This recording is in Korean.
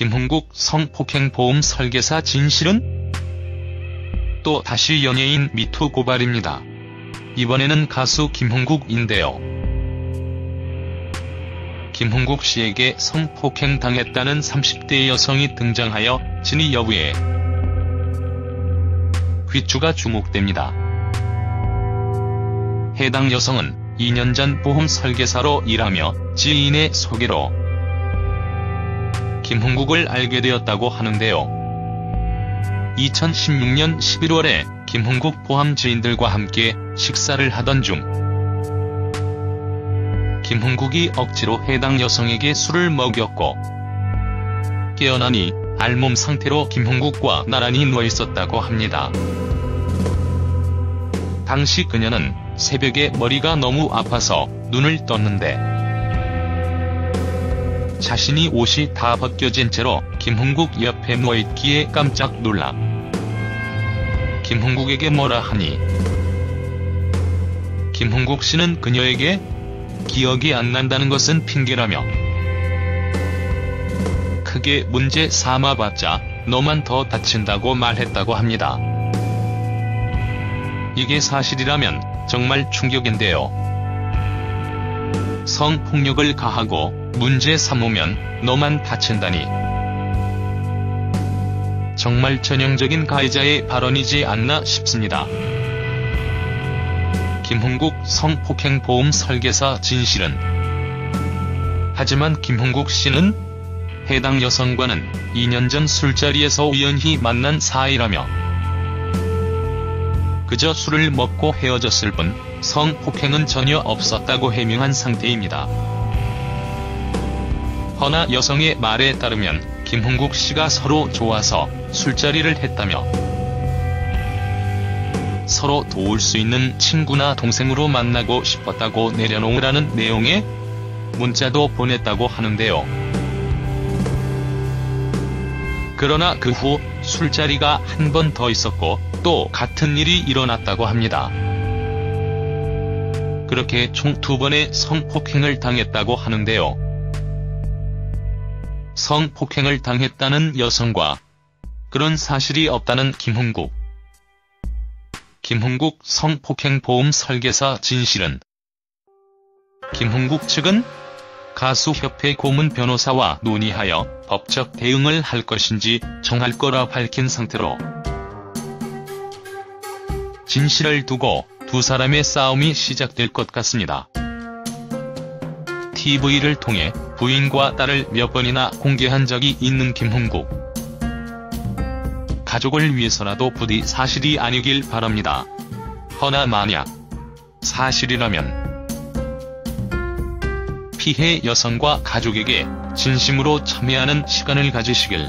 김흥국 성폭행 보험 설계사 진실은? 또 다시 연예인 미투 고발입니다. 이번에는 가수 김흥국인데요. 김흥국 씨에게 성폭행 당했다는 30대 여성이 등장하여 진위 여부에 귀추가 주목됩니다. 해당 여성은 2년 전 보험 설계사로 일하며 지인의 소개로 김흥국을 알게 되었다고 하는데요. 2016년 11월에 김흥국 보험 지인들과 함께 식사를 하던 중 김흥국이 억지로 해당 여성에게 술을 먹였고 깨어나니 알몸 상태로 김흥국과 나란히 누워있었다고 합니다. 당시 그녀는 새벽에 머리가 너무 아파서 눈을 떴는데 자신이 옷이 다 벗겨진 채로 김흥국 옆에 누워있기에 깜짝 놀라 김흥국에게 뭐라 하니 김흥국 씨는 그녀에게 기억이 안 난다는 것은 핑계라며 크게 문제 삼아봤자 너만 더 다친다고 말했다고 합니다. 이게 사실이라면 정말 충격인데요. 성폭력을 가하고 문제 삼으면 너만 다친다니. 정말 전형적인 가해자의 발언이지 않나 싶습니다. 김흥국 성폭행 보험 설계사 진실은 하지만 김흥국 씨는 해당 여성과는 2년 전 술자리에서 우연히 만난 사이라며 그저 술을 먹고 헤어졌을 뿐 성폭행은 전혀 없었다고 해명한 상태입니다. 허나 여성의 말에 따르면 김흥국 씨가 서로 좋아서 술자리를 했다며 서로 도울 수 있는 친구나 동생으로 만나고 싶었다고 내려놓으라는 내용의 문자도 보냈다고 하는데요. 그러나 그 후 술자리가 한 번 더 있었고 또 같은 일이 일어났다고 합니다. 그렇게 총 두 번의 성폭행을 당했다고 하는데요. 성폭행을 당했다는 여성과 그런 사실이 없다는 김흥국. 김흥국 성폭행 보험 설계사 진실은 김흥국 측은 가수협회 고문 변호사와 논의하여 법적 대응을 할 것인지 정할 거라 밝힌 상태로 진실을 두고 두 사람의 싸움이 시작될 것 같습니다. TV를 통해 부인과 딸을 몇 번이나 공개한 적이 있는 김흥국. 가족을 위해서라도 부디 사실이 아니길 바랍니다. 허나 만약 사실이라면 피해 여성과 가족에게 진심으로 참여하는 시간을 가지시길